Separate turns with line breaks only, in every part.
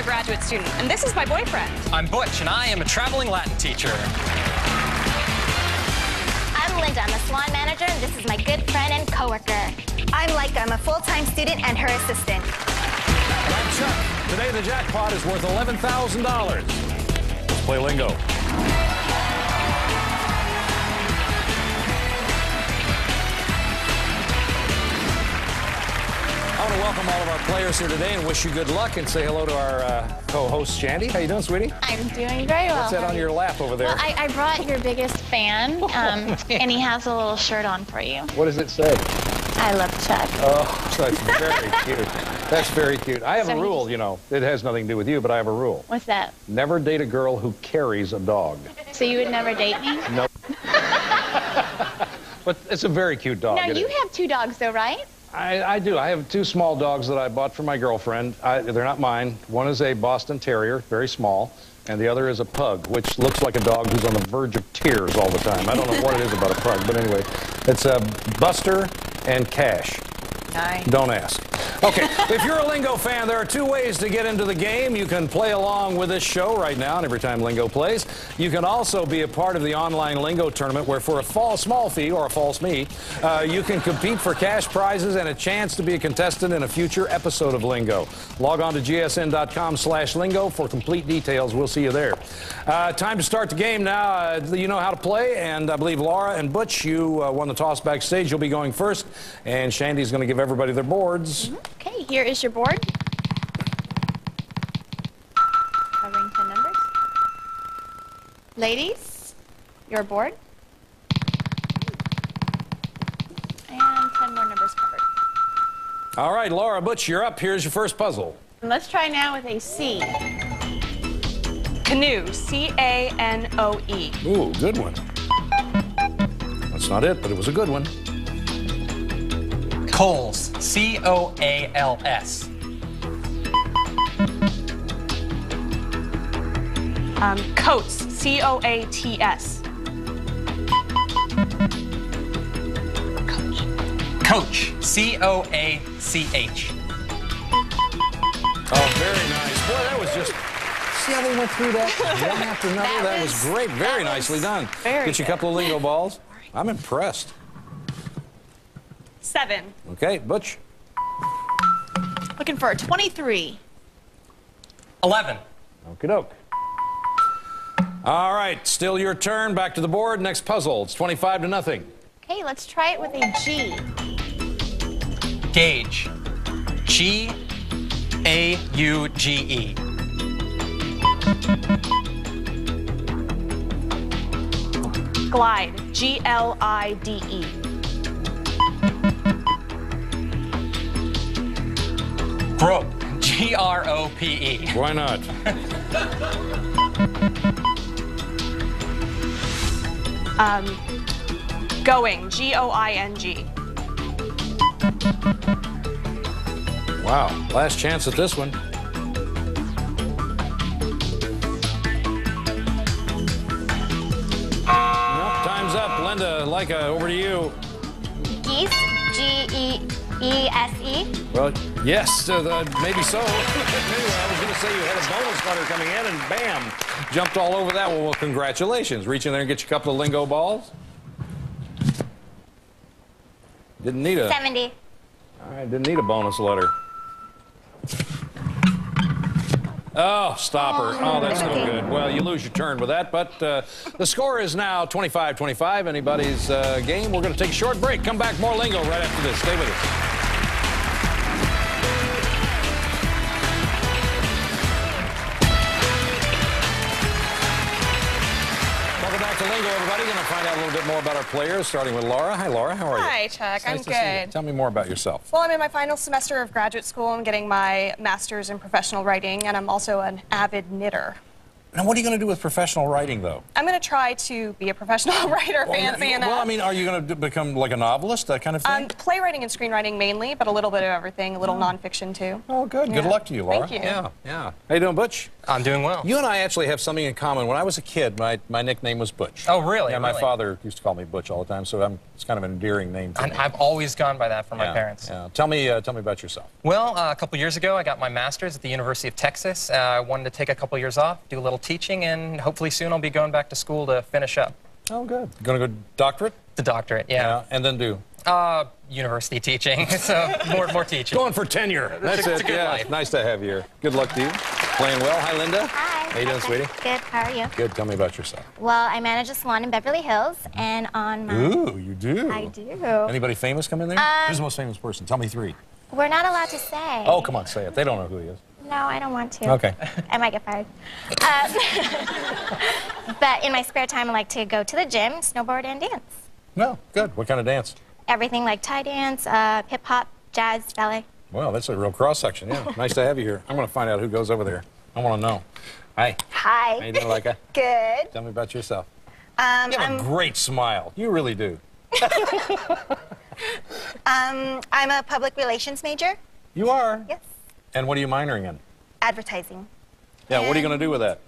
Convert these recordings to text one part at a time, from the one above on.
a graduate student, and this is my boyfriend.
I'm Butch, and I am a traveling Latin teacher.
I'm Linda. I'm a salon manager, and this is my good friend and coworker.
I'm Leica. I'm a full-time student and her assistant.
And I'm Chuck. Today the jackpot is worth $11,000. Let's play lingo. Welcome all of our players here today and wish you good luck and say hello to our uh, co-host Shandi. How you doing, sweetie?
I'm doing very well.
What's that on your lap over there?
Well, I, I brought your biggest fan, um, and he has a little shirt on for you.
what does it say?
I love Chuck.
Oh, that's very cute. That's very cute. I have
So
a rule, you know. It has nothing to do with you, but I have a rule.
What's that?
Never date a girl who carries a dog.
So you would never date me?
No. but it's a very cute dog.
Now you
is.
have two dogs, though, right?
I, I do. I have two small dogs that I bought for my girlfriend. I, they're not mine. One is a Boston Terrier, very small, and the other is a pug, which looks like a dog who's on the verge of tears all the time. I don't know what it is about a pug, but anyway, it's a Buster and Cash.
Nice.
Don't ask. Okay, if you're a Lingo fan, there are two ways to get into the game. You can play along with this show right now, and every time Lingo plays. You can also be a part of the online Lingo tournament, where for a small fee or a false me, uh, you can compete for cash prizes and a chance to be a contestant in a future episode of Lingo. Log on to gsn.com slash lingo for complete details. We'll see you there. Uh, time to start the game now. Uh, you know how to play, and I believe Laura and Butch, you uh, won the toss backstage. You'll be going first, and Shandi's going to give everybody their boards.
Okay, here is your board. Covering 10 numbers. Ladies, your board. And 10 more numbers covered.
All right, Laura Butch, you're up. Here's your first puzzle.
Let's try now with a C.
Canoe, C A N O E.
Ooh, good one. That's not it, but it was a good one.
Coals, C O A L S.
Um, coats, C O A T S.
Coach, C O A C H.
Oh, very nice. Boy, that was just. See how they went through that one after another? That,
That
was,
was-
great. Very
that
nicely
was
done.
very
Get you a couple of lingo balls. I'm impressed.
Seven.
Okay, Butch.
Looking for a 23.
11.
Okie doke. All right, still your turn. Back to the board. Next puzzle. It's 25 to nothing.
Okay, let's try it with a G.
Gauge, G A U G E.
Glide, G L I D E.
Grope, G R O P E.
Why not?
Um, going, G O I N G.
Wow. Last chance at this one. Nope, time's up. Linda, Leica, over to you.
Geese, G-E-E-S-E.
Well, yes, uh, the- maybe so. anyway, I was going to say you had a bonus letter coming in, and bam, jumped all over that. Well, well, congratulations. Reach in there and get you a couple of lingo balls. Didn't need a.
70.
All right, didn't need a bonus letter. Oh, stopper. Oh, that's no good. Well, you lose your turn with that, but uh, the score is now 25 25. Anybody's uh, game. We're going to take a short break. Come back, more lingo right after this. Stay with us. About our players, starting with Laura. Hi, Laura. How are you?
Hi, Chuck. I'm
nice to see you.
good.
Tell me more about yourself.
Well, I'm in my final semester of graduate school. I'm getting my master's in professional writing, and I'm also an avid knitter.
Now, what are you going to do with professional writing, though?
I'm going to try to be a professional writer, fancy enough.
Well, I mean, are you going to become like a novelist, that kind of thing?
Um, playwriting and screenwriting mainly, but a little bit of everything, a little nonfiction too.
oh, good. Good luck to you, Laura.
Thank you.
Yeah, yeah. How you doing, Butch?
I'm doing well.
You and I actually have something in common. When I was a kid, my, my nickname was Butch.
Oh, really?
Yeah, my
Really?
father used to call me Butch all the time, so I'm, it's kind of an endearing name to
And
me.
I've always gone by that from
yeah,
my parents.
Yeah. Tell me, uh, tell me about yourself.
Well, uh, a couple years ago, I got my master's at the University of Texas. Uh, I wanted to take a couple years off, do a little teaching, and hopefully soon I'll be going back to school to finish up
Oh, good. Going to go doctorate?
the doctorate. Yeah.
And then do.
Uh, university teaching. so more, more teaching.
Going for tenure. That's
a-
it.
a good
yeah.
life.
Nice to have you here. Good luck to you. Playing well. Hi, Linda.
Hi.
How you doing,
Okay.
sweetie?
Good. How are you?
Good. Tell me about yourself.
Well, I manage a salon in Beverly Hills, and on my
Ooh, you do.
I do.
Anybody famous come in there?
Um,
Who's the most famous person? Tell me three.
We're not allowed to say.
Oh, come on, say it. They don't know who he is.
No, I don't want to.
Okay.
I might get fired. Um, but in my spare time, I like to go to the gym, snowboard, and dance.
No, good. What kind of dance?
Everything like Thai dance, uh, hip hop, jazz, ballet.
Well, that's a real cross section. Yeah. nice to have you here. I'm going to find out who goes over there. I want to know. Hi.
Hi.
How you doing, Leica?
Good.
Tell me about yourself.
Um,
You have
I'm,
a great smile. You really do.
um, I'm a public relations major.
You are.
Yes.
And what are you minoring in?
Advertising.
Yeah. What are you going to do with that?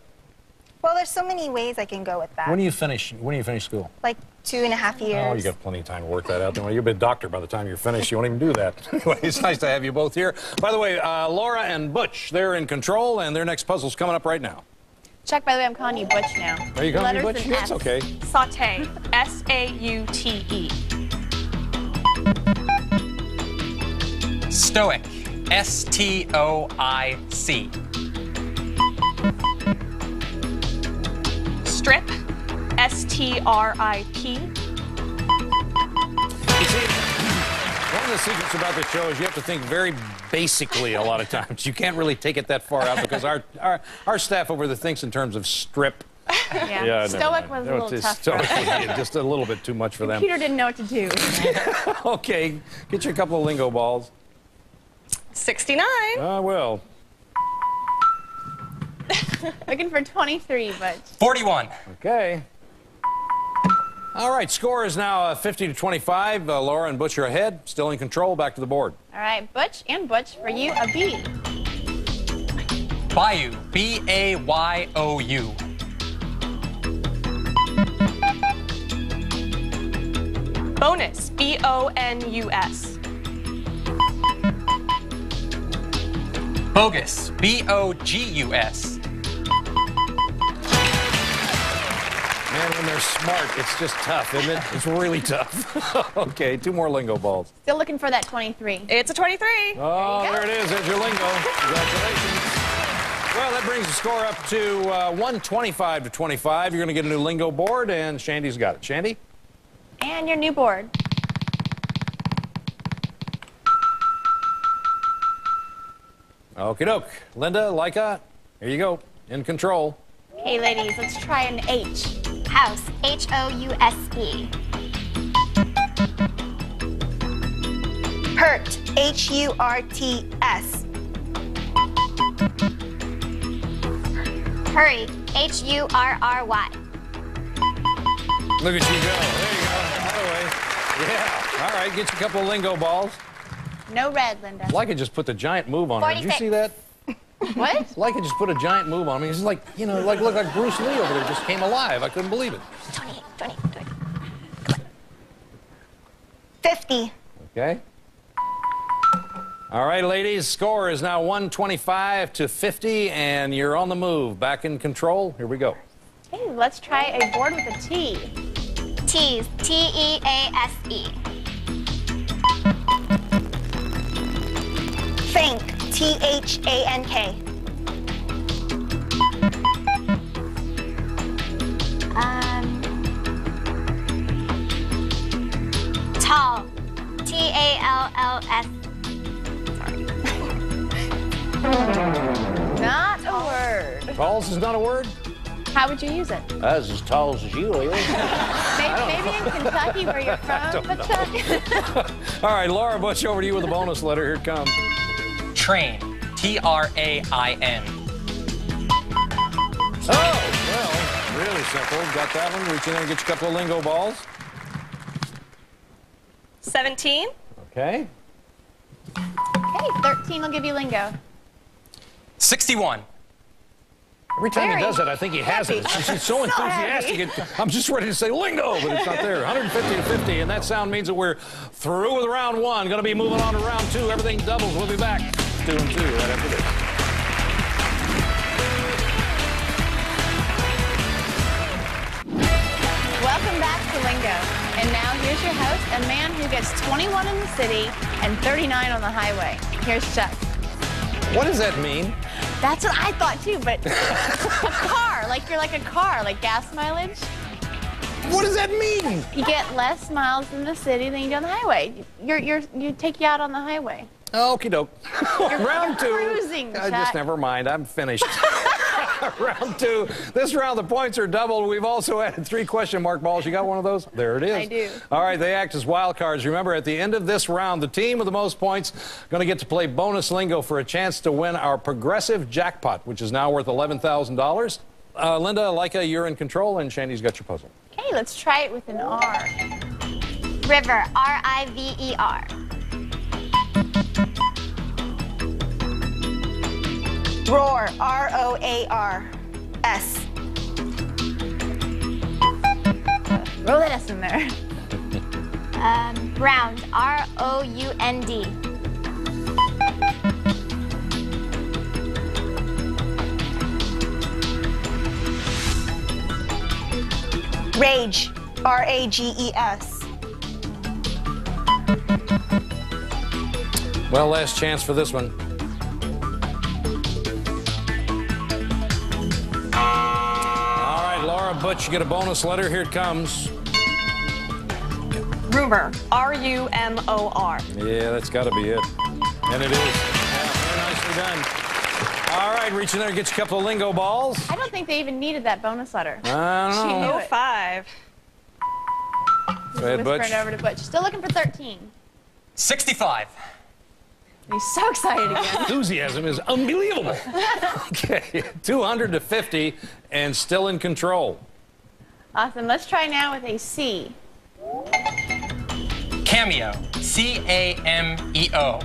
Well, there's so many ways I can go with that.
When do you finish? When do you finish school?
like two and a half years.
Oh, you got plenty of time to work that out. You'll be a doctor by the time you're finished. You won't even do that. anyway, it's nice to have you both here. By the way, uh, Laura and Butch, they're in control, and their next puzzle's coming up right now.
Chuck, by the way, I'm calling you Butch now.
Are you coming,
Letters
Butch?
and
That's
F's.
okay.
Saute. S A U T E.
Stoic. S T O I C.
Strip. S T R I P.
One of the secrets about the show is you have to think very basically a lot of times. You can't really take it that far out because our, our, our staff over there thinks in terms of strip.
Yeah.
never
Stoic
mind.
was a little
it's
tough
Stoic
us.
was just a little bit too much for them.
Peter didn't know what to do.
Okay, get you a couple of lingo balls.
69.
Ah, well.
Looking for 23, but
41.
Okay. All right, score is now uh, 50 to 25. Uh, Laura and Butch are ahead, still in control. Back to the board.
all right, Butch and Butch for you, a B.
Bayou. B A Y O U.
Bonus, Bonus.
Bogus. B O G U S.
Man, when they're smart, it's just tough, isn't it? It's really tough. okay, two more lingo balls.
Still looking for that 23.
It's a 23.
Oh, there, it is. There's your lingo. Congratulations. Well, that brings the score up to uh, 125 to 25. You're going to get a new lingo board, and Shandi's got it. Shandy?
And your new board.
Okie doke. Linda, Leica, here you go. In control.
Hey, ladies, let's try an H.
House. H O U S E.
Hurt. H U R T S.
Hurry. H U R R Y.
Look at you go. There you go. By the way. Yeah. All right, get you a couple of lingo balls.
No red, Linda.
Leica just put the giant move on her. Did you see that?
What?
Leica just put a giant move on me. It's like, you know, like look like Bruce Lee over there just came alive. I couldn't believe it.
28, 20, 20.
50.
Okay. All right, ladies, score is now 125 to 50, and you're on the move. Back in control. Here we go.
Okay, let's try a board with a T.
Tease. T E A S E.
Think. T H A N K.
Um. Tall. T A L L S.
Not a word.
Talls is not a word?
How would you use it?
That's as tall as you is.
Maybe, maybe in Kentucky where you're from, but.
All right, Laura Butch, over to you with a bonus letter. Here it comes.
Train. T R A I N.
Oh, well, really simple. Got that one. Reach in there and get you a couple of lingo balls.
17.
Okay.
Okay, 13 will give you lingo.
61.
Every time
Very
he does that, I think he has it. It's just, he's so enthusiastic. It- I'm just ready to say lingo, but it's not there. 150 to 50, and that sound means that we're through with round one. Going to be moving on to round two. Everything doubles. We'll be back. Two and two right after this.
Welcome back to Lingo. And now here's your host, a man who gets 21 in the city and 39 on the highway. Here's Chuck.
What does that mean?
That's what I thought too, but a car, like you're like a car, like gas mileage.
What does that mean?
You get less miles in the city than you do on the highway. You're, you're, you take you out on the highway.
Okie doke. round two.
cruising,
I
Chuck.
just never mind. I'm finished. round two. This round the points are doubled. We've also added three question mark balls. You got one of those? There it is.
I do.
All right, they act as wild cards. Remember, at the end of this round, the team with the most points going to get to play bonus lingo for a chance to win our progressive jackpot, which is now worth $11,000. Uh, Linda, Leica, you're in control, and Shandi's got your puzzle.
Okay, let's try it with an R.
River, R-I-V-E-R.
Roar, R O A R S.
Roll that S in there.
Um, round, R-O-U-N-D.
Rage, R A G E S.
Well, last chance for this one. Right, Laura Butch, you get a bonus letter. Here it comes.
Rumor, R-U-M-O-R.
Yeah, that's got to be it. And it is. Yeah, very nicely done. All right, reach in there, and get you a couple of lingo balls.
I don't think they even needed that bonus letter.
I don't
She
know.
knew
Oh,
it.
five.
Go ahead, Butch.
Whispering over to Butch. Still looking for 13.
65.
He's so excited again.
Enthusiasm is unbelievable. okay, 200 to 50 and still in control.
Awesome. Let's try now with a C.
Cameo. C A M E O.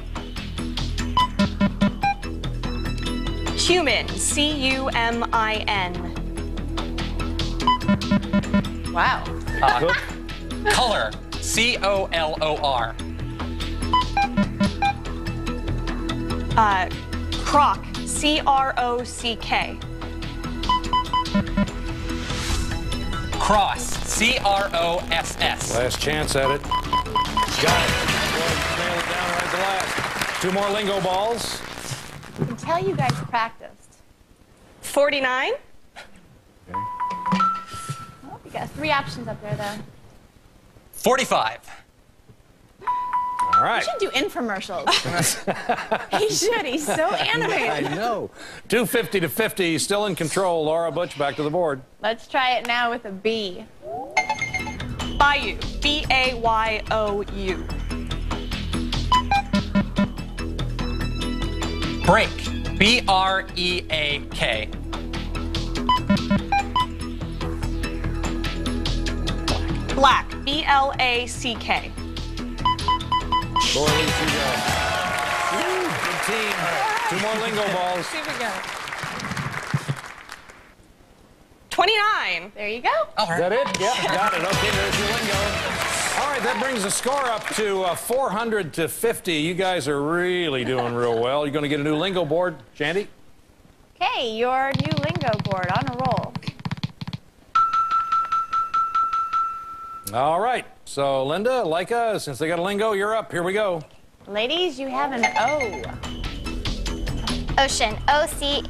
Human, C-U-M-I-N.
Wow.
Cook.
Color. C O L O R.
Uh, Croc, C-R-O-C-K.
Cross. C R O S S.
Last chance at it. Got it. Nailed it down right the last. Two more lingo balls.
I can tell you guys practiced.
49.
Oh, you got three options up there, though.
45.
All right.
You should do infomercials. he should. He's so animated.
I know. 250 to 50, still in control. Laura Butch back to the board.
Let's try it now with a B.
Bayou, B-A-Y-O-U.
Break. B R E A K.
Black, B-L-A-C-K.
Laura leads you go. Woo, Good team. Two more lingo balls.
Here we go. 29.
There you go.
All
Is that it? Yeah, got it. Okay, there's your lingo. All right, that brings the score up to uh, 400 to 50. You guys are really doing real well. You're going to get a new lingo board, Shandi?
Okay, your new lingo board on a roll.
All right. So, Linda, Leica, since they got a lingo, you're up. Here we go.
Ladies, you have an O.
Ocean, O-C-E-A-N.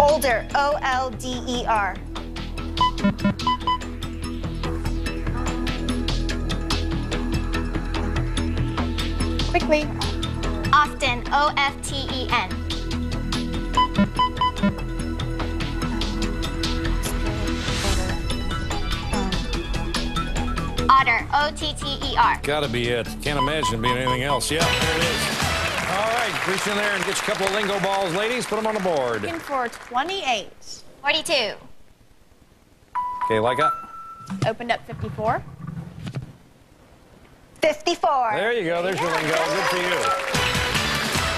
Older, O L D E R.
Quickly.
Often, O-F-T-E-N. Otter, O-T-T-E-R.
Gotta be it. Can't imagine it being anything else. Yeah, there it is. All right, reach in there and get you a couple of lingo balls, ladies. Put them on the board.
Looking for 28.
42.
Okay, Leica.
Opened up 54.
54.
There you go. There's your lingo. Good for you.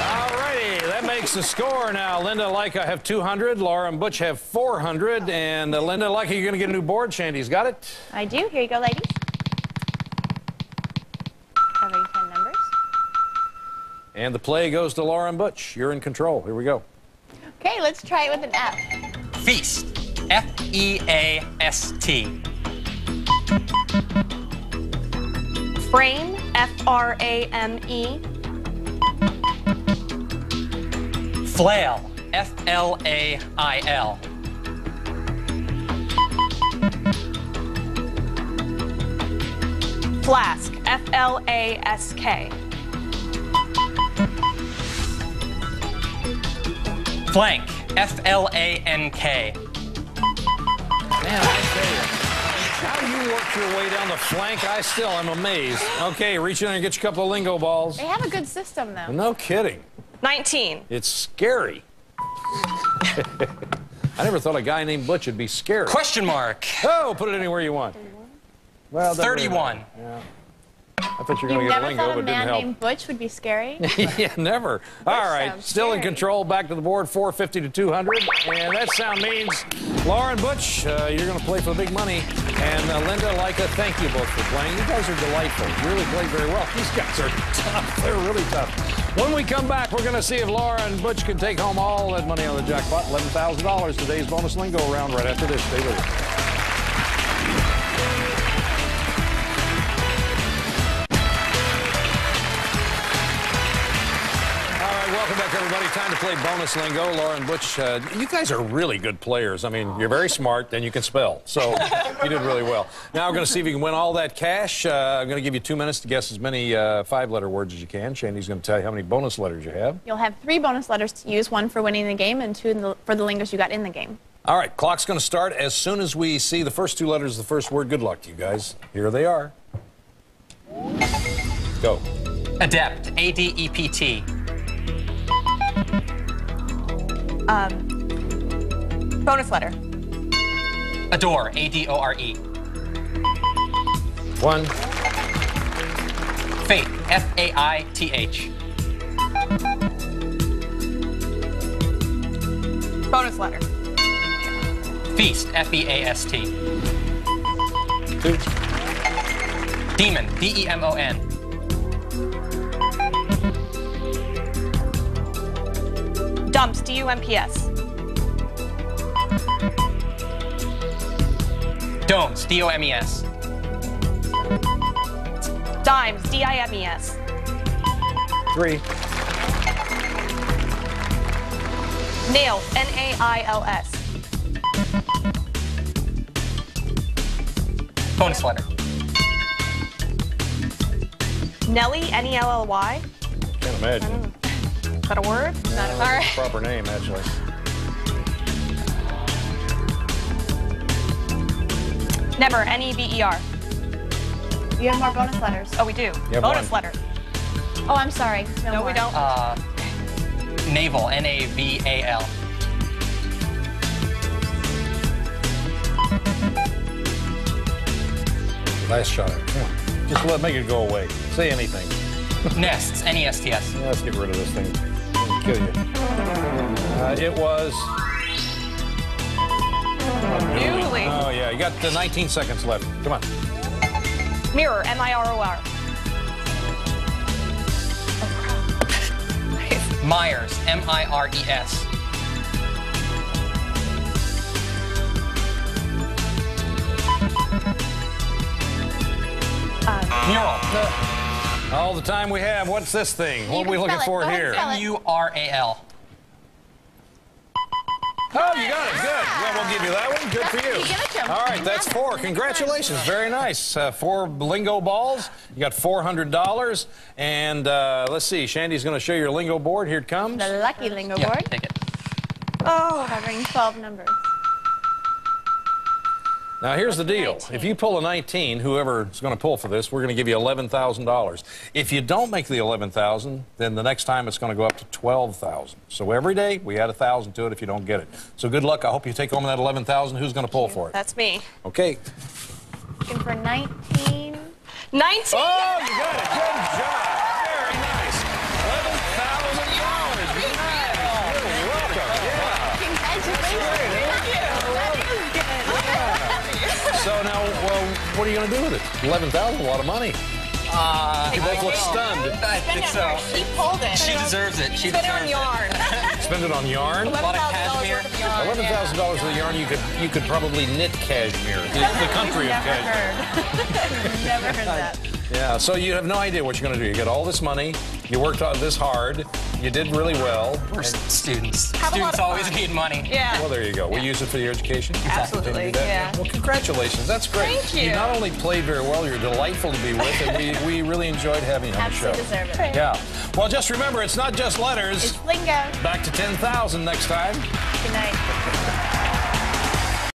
All righty, that makes the score now. Linda Leica have 200, Laura and Butch have 400, and uh, Linda Leica, you're going to get a new board. Shandi's got it.
I do. Here you go, ladies.
And the play goes to Lauren Butch. You're in control. Here we go.
Okay, let's try it with an F.
Feast. F E A S T.
Frame, F R A M E.
Flail. F L A I L.
Flask, F L A S K.
Flank. F L A N K.
Man, I tell you, how you worked your way down the flank, I still am amazed. Okay, reach in there and get you a couple of lingo balls.
They have a good system, though.
No kidding.
19.
It's scary. I never thought a guy named Butch would be scary.
Question mark.
Oh, put it anywhere you want. Well, that really-
31.
I thought you were going to get a
never
lingo,
thought
but
a
it didn't
man
help.
named Butch would be scary?
yeah, never. All right, still in control. Back to the board, 450 to 200. And that sound means Lauren Butch, uh, you're going to play for the big money. And uh, Linda, Leica, thank you both for playing. You guys are delightful. You really played very well. These guys are tough. They're really tough. When we come back, we're going to see if Laura and Butch can take home all that money on the jackpot, $11,000. Today's bonus lingo round right after this. Stay with us. Play bonus lingo. Lauren Butch, uh, you guys are really good players. I mean, you're very smart and you can spell, so you did really well. Now we're going to see if you can win all that cash. Uh, I'm going to give you two minutes to guess as many uh, five-letter words as you can. Shandi's going to tell you how many bonus letters you have.
You'll have three bonus letters to use, one for winning the game and two in the, for the lingos you got in the game.
All right, clock's going to start as soon as we see the first two letters of the first word. Good luck to you guys. Here they are. Go.
Adept. A D E P T.
Um, bonus letter.
Adore. A D O R E.
One,
Faith. F A I T H.
Bonus letter.
Feast. F E A S T.
two,
Demon. D
Dumps, D U M P S.
Domes. D O M E S.
Dimes, D I M E S.
three,
Nails, N A I L S.
Bonus letter.
Nelly, N E L L Y.
can't imagine.
Is that a word?
Yeah,
All right.
Proper name, actually.
Never, N E B E R.
You have more bonus letters.
Oh, we do.
Yeah,
Bonus
one.
letter.
Oh, I'm sorry. No,
No, we don't.
Uh, naval. N A V A L.
Last shot. Come. Just let make it go away. Say anything.
Nests. N E S T S.
Yeah, let's get rid of this thing. It'll kill you. Uh, it was.
Newly.
Oh yeah, you got the 19 seconds left. Come on.
Mirror, M I R O R.
Myers. M I R E S. Mural.
All the time we have. What's this thing? What are we looking for
Go
here?
and
M U R A L.
Oh, you got it. Good. Well, we'll give you that one. Good for you.
You give it to him.
All right, that's four. Congratulations. Very nice. Uh, four lingo balls. You got $400. And uh, let's see. Shandi's going to show you your lingo board. Here it comes.
The lucky lingo
Yeah,
board
take it.
Oh, covering 12 numbers.
Now, here's the deal.
19.
If you pull a 19, whoever's going to pull for this, we're going to give you $11,000. If you don't make the 11,000, then the next time it's going to go up to 12,000. So every day we add a 1,000 to it if you don't get it. So good luck. I hope you take home that 11,000. Who's going to pull for it?
That's me.
Okay.
Looking for 19.
19.
Oh, you got it. Good job. What are you going to do with it? 11000 a lot of money.
Uh,
You both look stunned.
I think so.
She pulled it.
She deserves it. She
Spend it on yarn.
Spend it on yarn.
A lot of
$11,000 worth of yarn.
Eleven thousand dollars for the yarn. You could you could probably knit cashmere, the, the country of
Never
cashmere.
heard. Never heard that.
Yeah. So you have no idea what you're going to do. You get all this money. You worked on this hard. You did really well.
We're s- students.
Have
students always
fun.
need money.
Yeah.
Well, there you go. We use it for your education.
Absolutely,
Continue to do that.
yeah.
Well, congratulations. That's great.
Thank you. You
not only played very well, you're delightful to be with, and we, we really enjoyed having you on the show.
Absolutely deserve it.
Yeah. Well, just remember, it's not just letters.
It's lingo.
Back to 10,000 next time.
Good night.